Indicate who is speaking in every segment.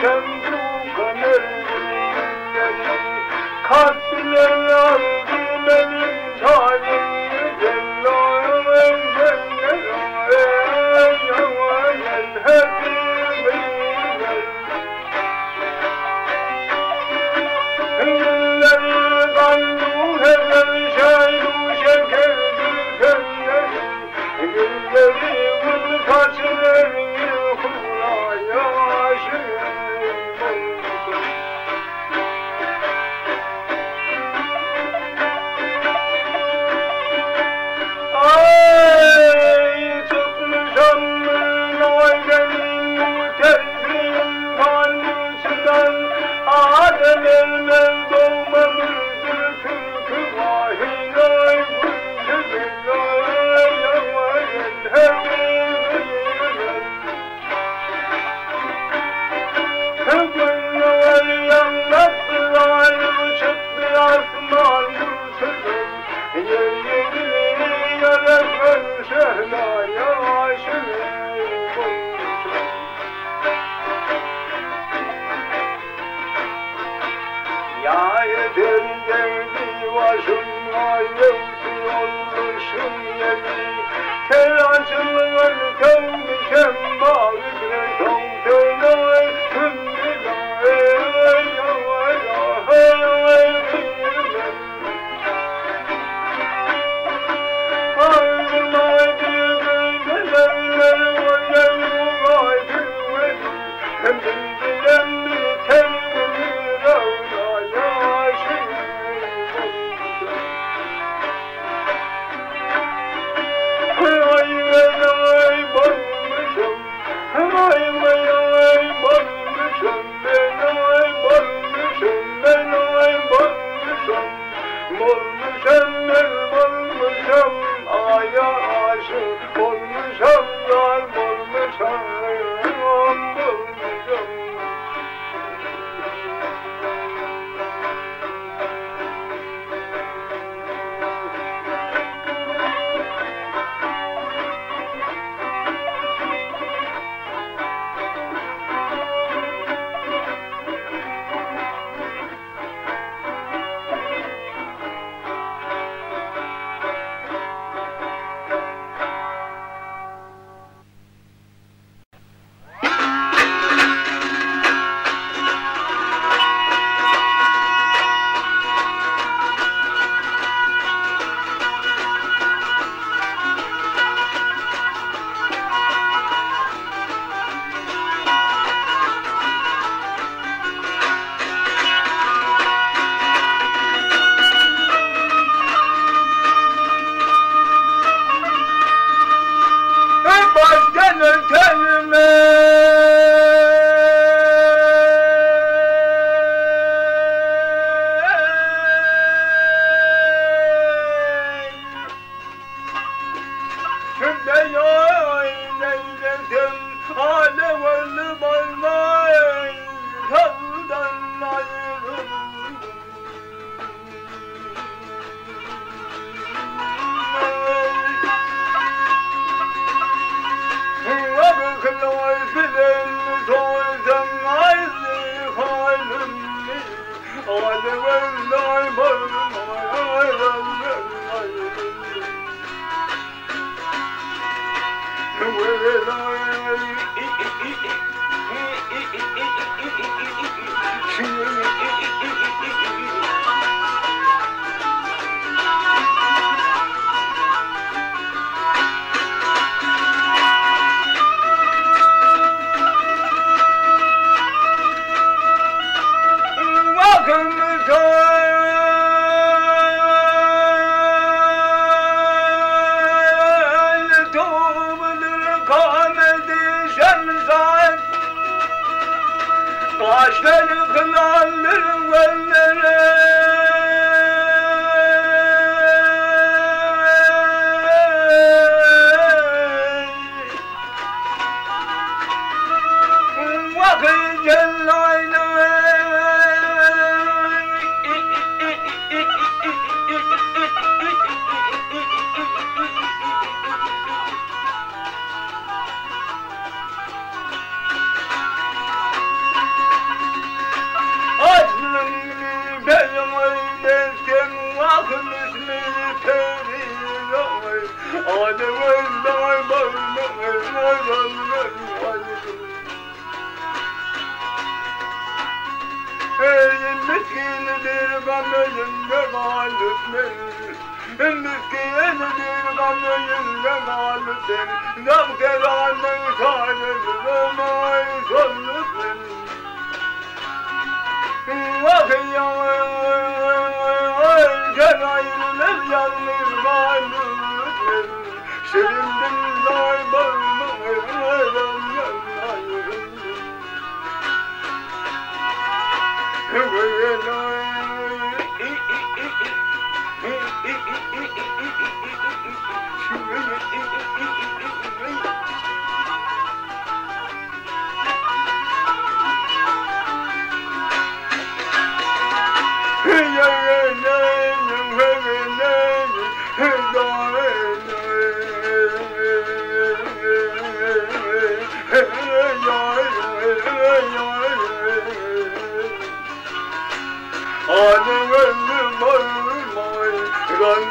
Speaker 1: çembuka nerede illeti Kalpler yandı Welcome to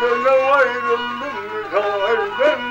Speaker 1: ayrılır kalben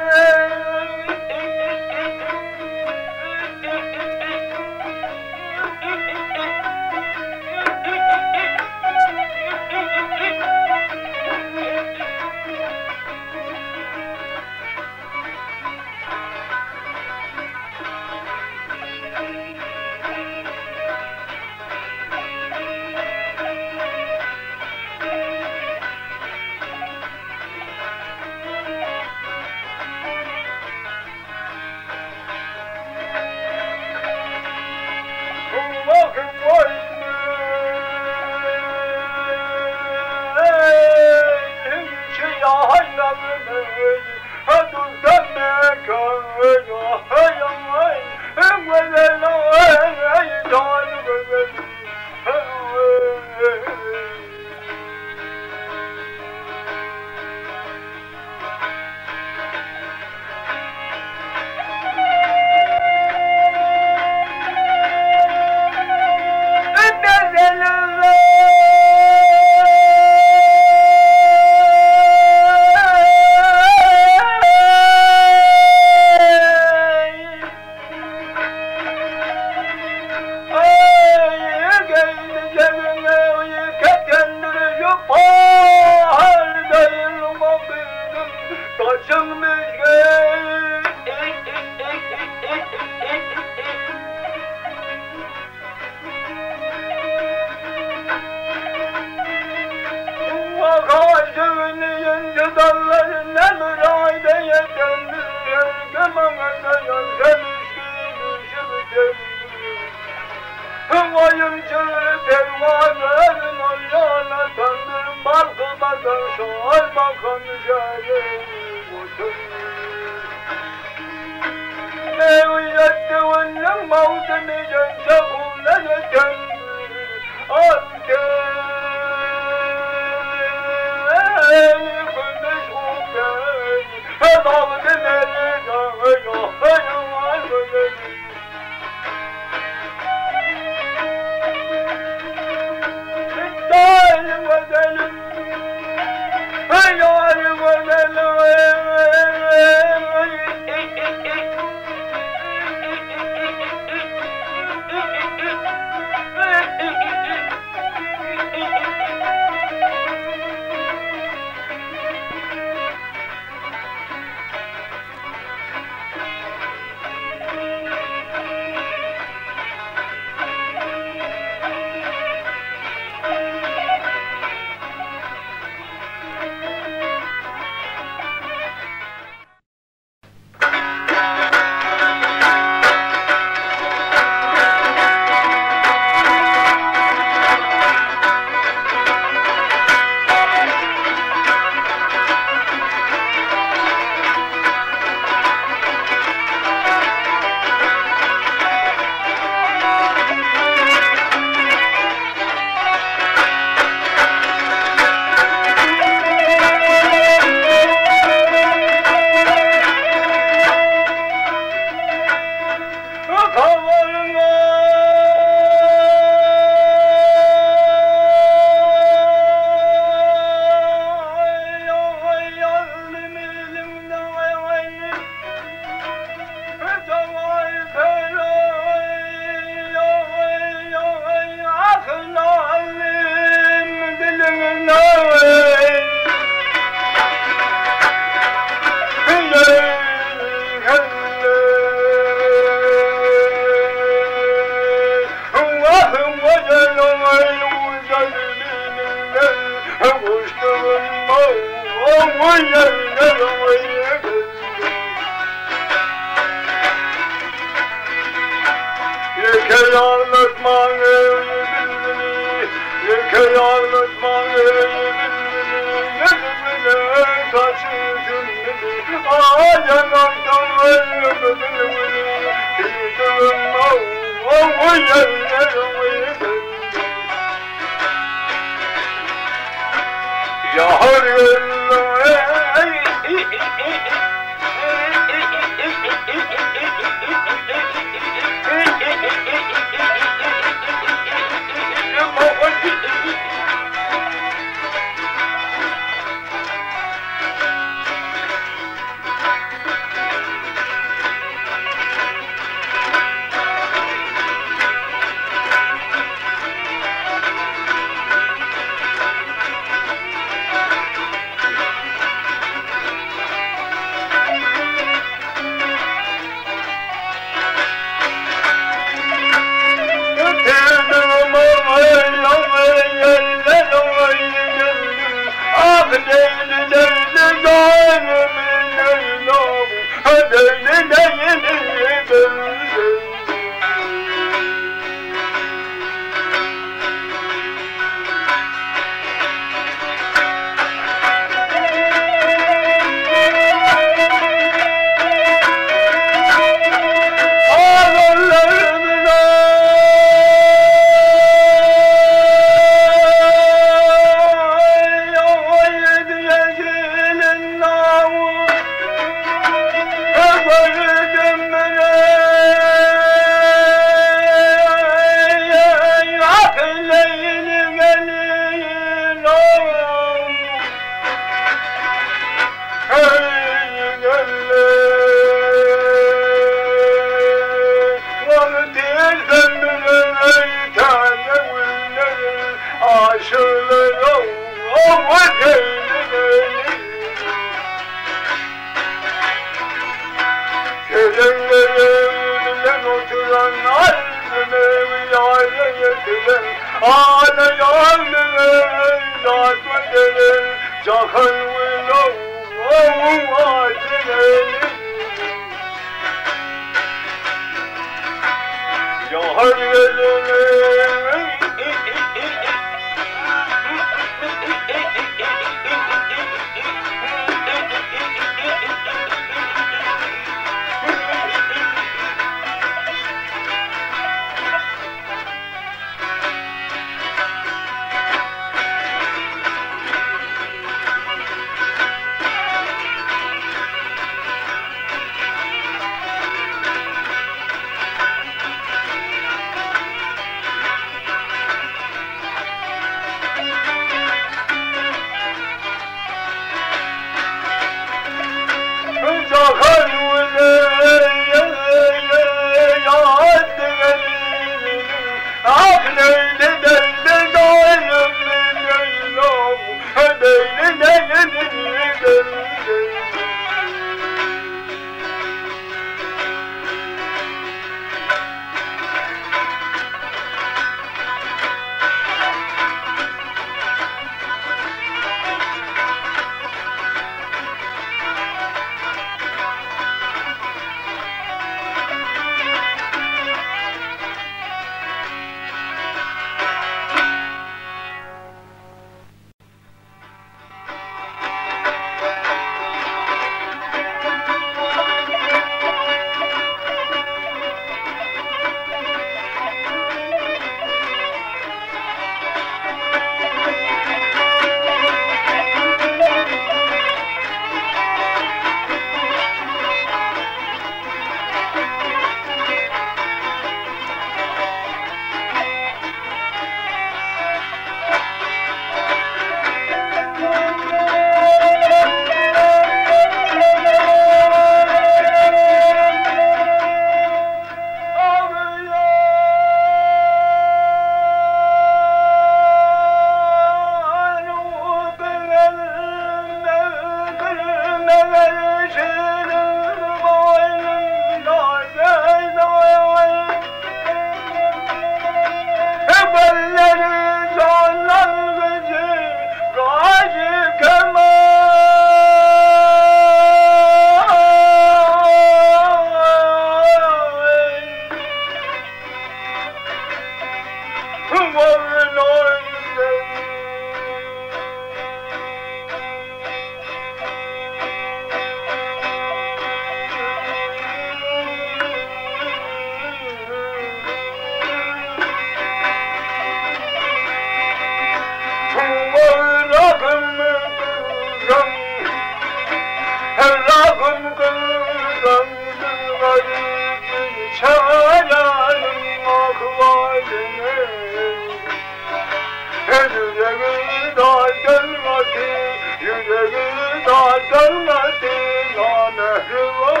Speaker 1: Yüreği dar gelmesin, yüreği dar gelmesin La nehrim var,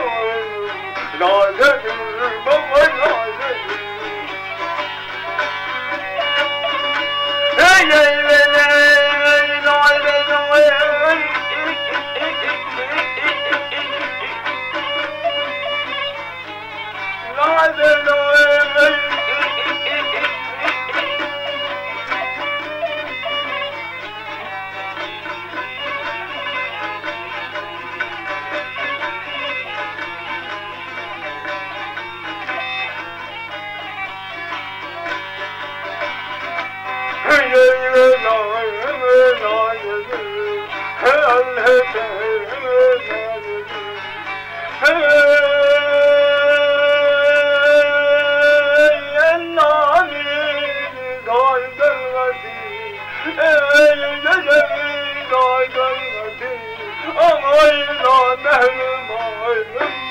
Speaker 1: la nehrim var, la. Aman ya mehrum ayrım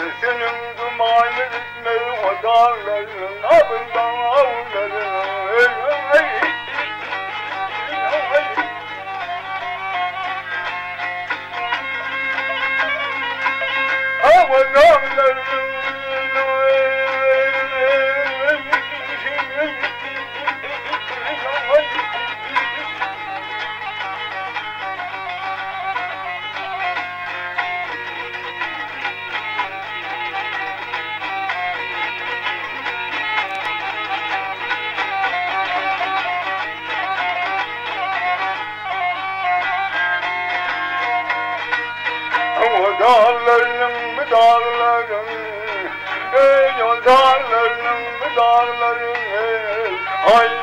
Speaker 1: Senin dumanın ismi o dağların Abından avların Avların Ey yol dağlarının mı dağların Ay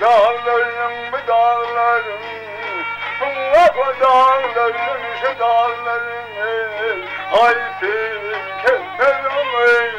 Speaker 1: Dağların Vah o dağların şu dağların Hayfin kemper ey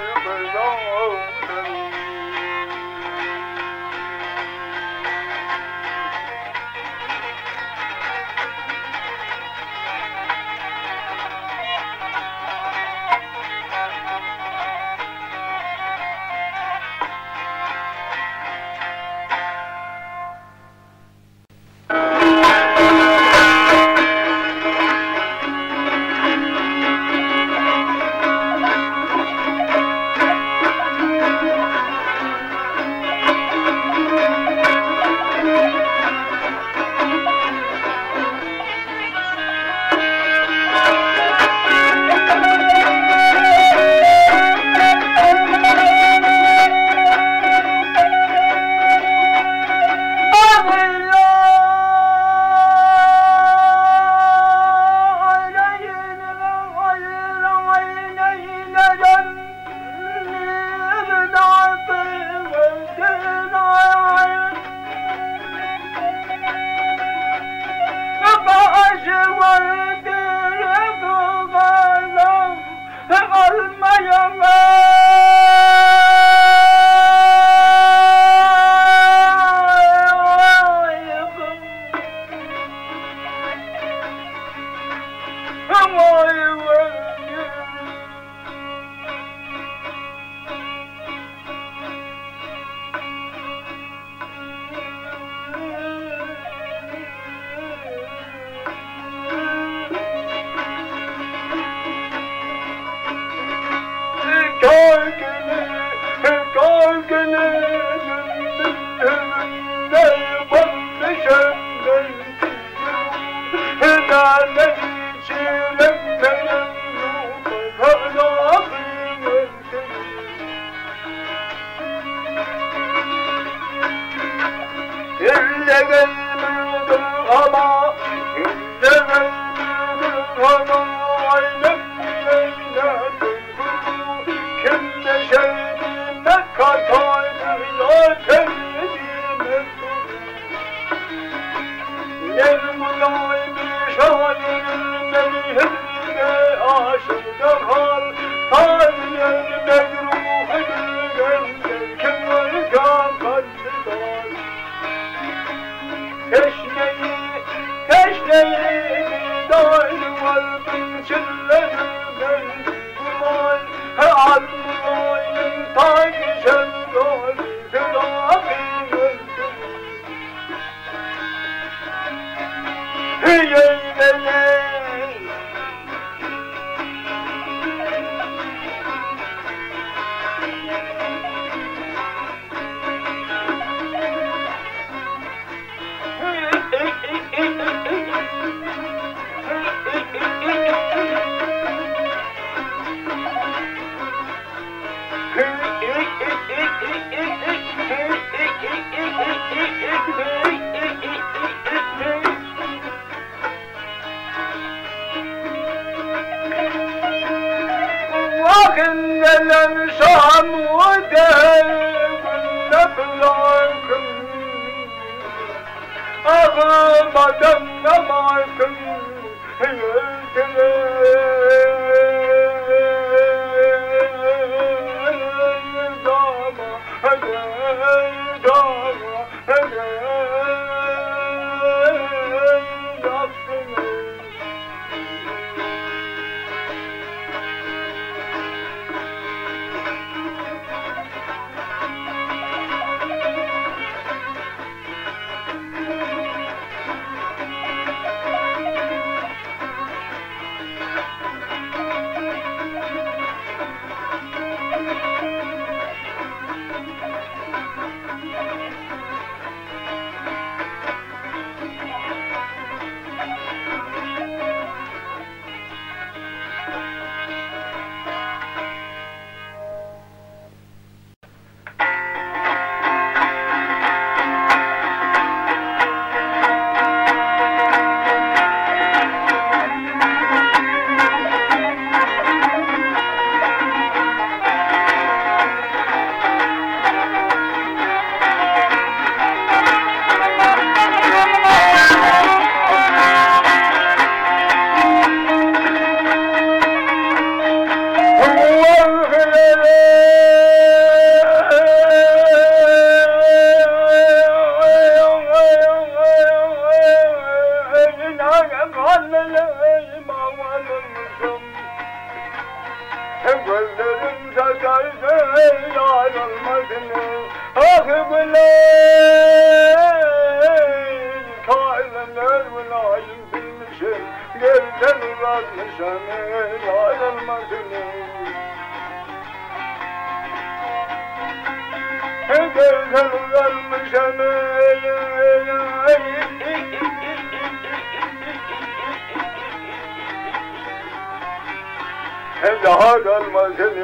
Speaker 2: daha kalmasın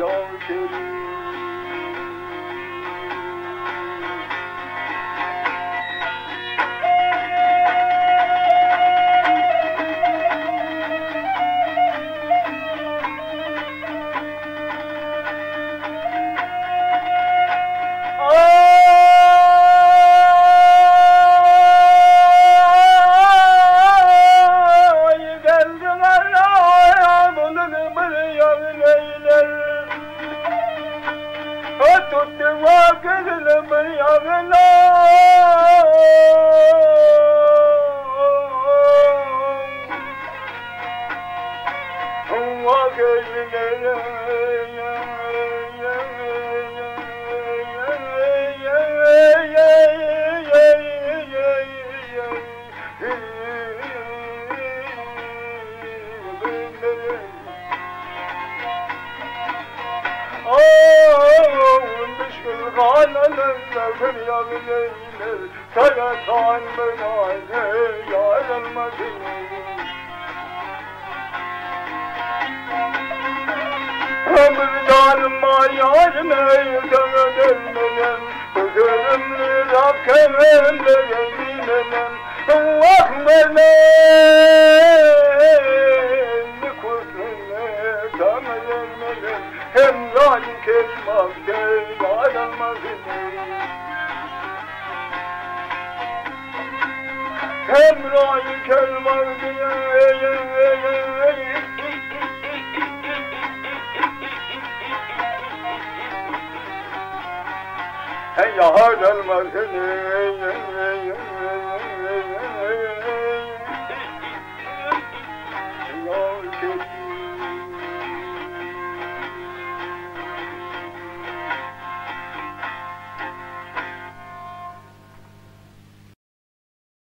Speaker 2: Ya Kerim Sayatan beni yarılmasın Ömürdanıma yarım eyleme dönmedim Gözümlü Rabbim yeminim Allah beni Kurtulur tanrım Hem zalim keşmak değil aranmasın Hem rayı kelmak diye Hey ya halal mazini